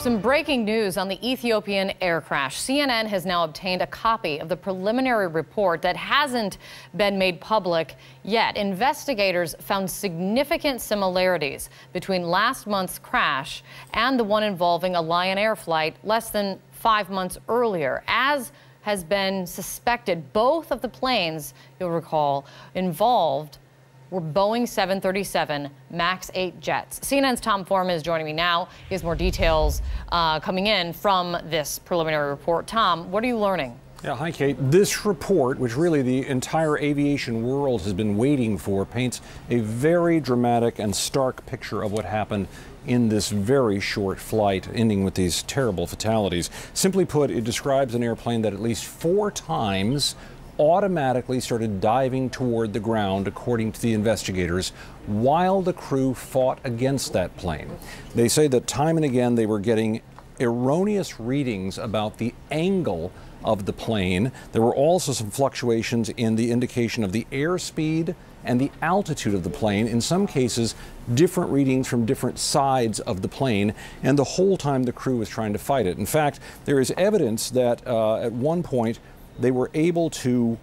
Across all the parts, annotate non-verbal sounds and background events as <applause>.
Some breaking news on the Ethiopian air crash. CNN has now obtained a copy of the preliminary report that hasn't been made public yet. Investigators found significant similarities between last month's crash and the one involving a Lion Air flight less than five months earlier. As has been suspected, both of the planes, you'll recall, involved were Boeing 737 MAX 8 jets. CNN's Tom Foreman is joining me now. He has more details uh, coming in from this preliminary report. Tom, what are you learning? Yeah, hi, Kate. This report, which really the entire aviation world has been waiting for, paints a very dramatic and stark picture of what happened in this very short flight, ending with these terrible fatalities. Simply put, it describes an airplane that at least four times automatically started diving toward the ground, according to the investigators, while the crew fought against that plane. They say that time and again they were getting erroneous readings about the angle of the plane. There were also some fluctuations in the indication of the airspeed and the altitude of the plane. In some cases, different readings from different sides of the plane, and the whole time the crew was trying to fight it. In fact, there is evidence that uh, at one point they were able to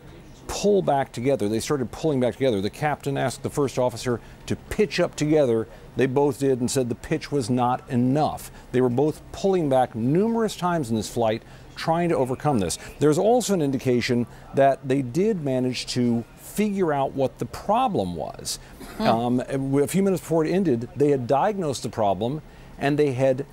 pull back together. They started pulling back together. The captain asked the first officer to pitch up together. They both did and said the pitch was not enough. They were both pulling back numerous times in this flight, trying to overcome this. There's also an indication that they did manage to figure out what the problem was. Hmm. Um, a few minutes before it ended, they had diagnosed the problem and they had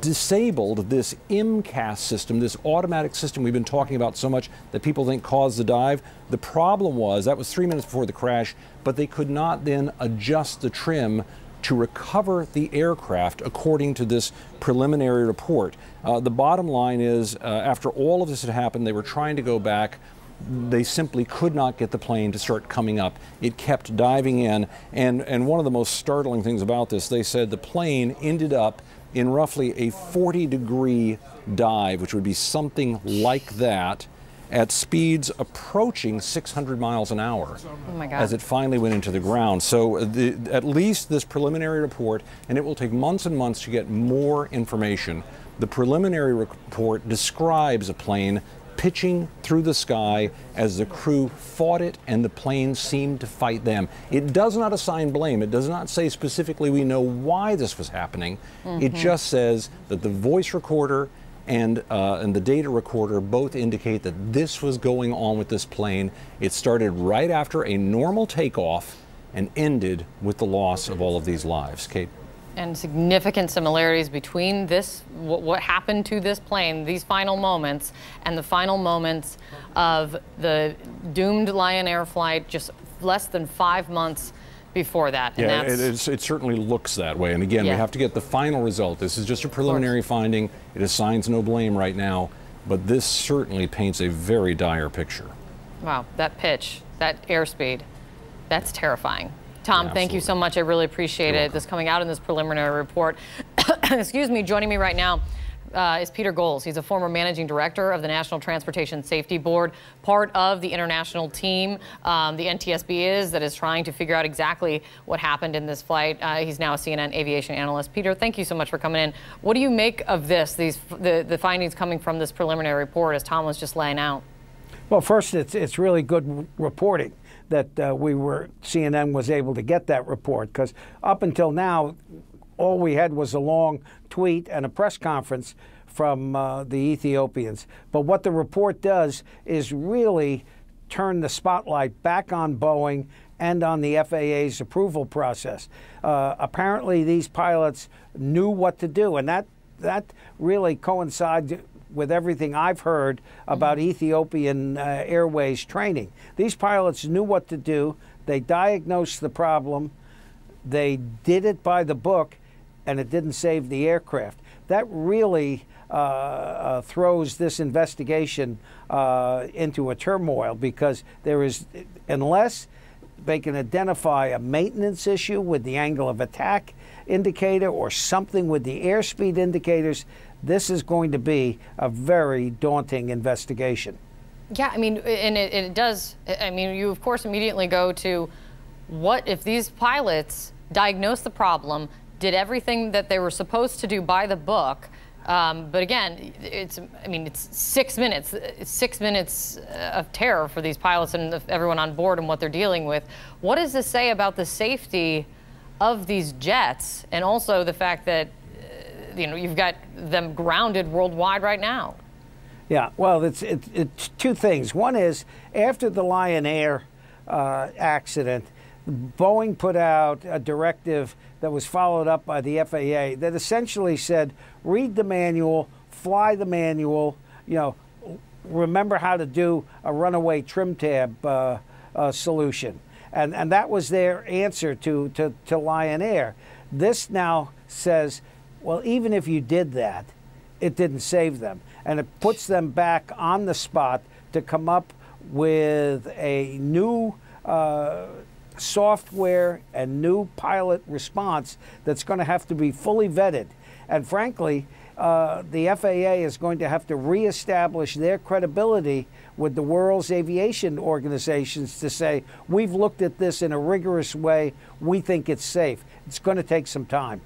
disabled this MCAS system, this automatic system we've been talking about so much that people think caused the dive. The problem was that was three minutes before the crash, but they could not then adjust the trim to recover the aircraft according to this preliminary report. Uh, the bottom line is, uh, after all of this had happened, they were trying to go back they simply could not get the plane to start coming up. It kept diving in. And, and one of the most startling things about this, they said the plane ended up in roughly a 40 degree dive, which would be something like that at speeds approaching 600 miles an hour oh as it finally went into the ground. So uh, the, at least this preliminary report, and it will take months and months to get more information. The preliminary report describes a plane pitching through the sky as the crew fought it and the plane seemed to fight them. It does not assign blame. It does not say specifically we know why this was happening. Mm-hmm. It just says that the voice recorder and, uh, and the data recorder both indicate that this was going on with this plane. It started right after a normal takeoff and ended with the loss of all of these lives. Kate and significant similarities between this, what, what, happened to this plane, these final moments, and the final moments of the doomed Lion Air flight just less than five months before that. And yeah, it, it, certainly looks that way. And again, yeah. we have to get the final result. This is just a preliminary finding. It assigns no blame right now, but this certainly paints a very dire picture. Wow, that pitch, that airspeed, that's terrifying. Tom, yeah, thank you so much. I really appreciate You're it. Welcome. This coming out in this preliminary report. <coughs> Excuse me, joining me right now uh, is Peter Goelz. He's a former managing director of the National Transportation Safety Board, part of the international team um, the NTSB is that is trying to figure out exactly what happened in this flight. Uh, he's now a CNN aviation analyst. Peter, thank you so much for coming in. What do you make of this, these the, the findings coming from this preliminary report as Tom was just laying out? Well, first, it's, it's really good reporting that uh, we were CNN was able to get that report because up until now, all we had was a long tweet and a press conference from uh, the Ethiopians. But what the report does is really turn the spotlight back on Boeing and on the FAA's approval process. Uh, apparently, these pilots knew what to do, and that that really coincides with everything I've heard about mm-hmm. Ethiopian uh, Airways training. These pilots knew what to do. They diagnosed the problem. They did it by the book, and it didn't save the aircraft. That really uh, uh, throws this investigation uh, into a turmoil because there is, unless they can identify a maintenance issue with the angle of attack indicator or something with the airspeed indicators, this is going to be a very daunting investigation. Yeah, I mean, and it, it, does. I mean, you of course immediately go to what if these pilots diagnosed the problem, did everything that they were supposed to do by the book, Um, but again, it's I mean it's six minutes, six minutes of terror for these pilots and everyone on board and what they're dealing with. What does this say about the safety of these jets and also the fact that uh, you know you've got them grounded worldwide right now? Yeah, well, it's it, it's two things. One is after the Lion Air uh, accident, Boeing put out a directive that was followed up by the FAA that essentially said, read the manual, fly the manual, you know, remember how to do a runaway trim tab uh, uh, solution. And, and that was their answer to, to, to Lion Air. This now says, well, even if you did that, it didn't save them. And it puts them back on the spot to come up with a new uh, software and new pilot response that's going to have to be fully vetted. And frankly, uh, the FAA is going to have to reestablish their credibility with the world's aviation organizations to say, we've looked at this in a rigorous way, we think it's safe. It's going to take some time.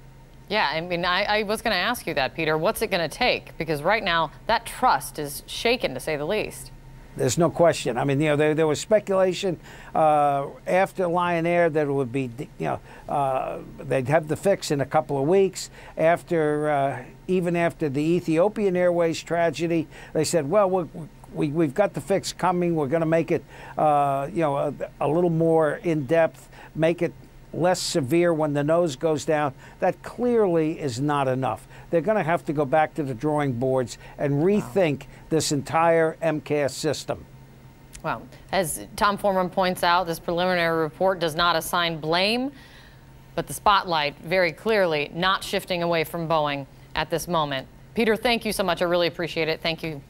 Yeah, I mean, I, I was going to ask you that, Peter. What's it going to take? Because right now, that trust is shaken, to say the least. There's no question. I mean, you know, there, there was speculation uh, after Lion Air that it would be, you know, uh, they'd have the fix in a couple of weeks. After, uh, even after the Ethiopian Airways tragedy, they said, well, we, we, we've got the fix coming. We're going to make it, uh, you know, a, a little more in depth, make it less severe when the nose goes down. That clearly is not enough. They're going to have to go back to the drawing boards and rethink this entire MCAS system. Well, as Tom Foreman points out, this preliminary report does not assign blame, but the spotlight very clearly not shifting away from Boeing at this moment. Peter, thank you so much. I really appreciate it. Thank you.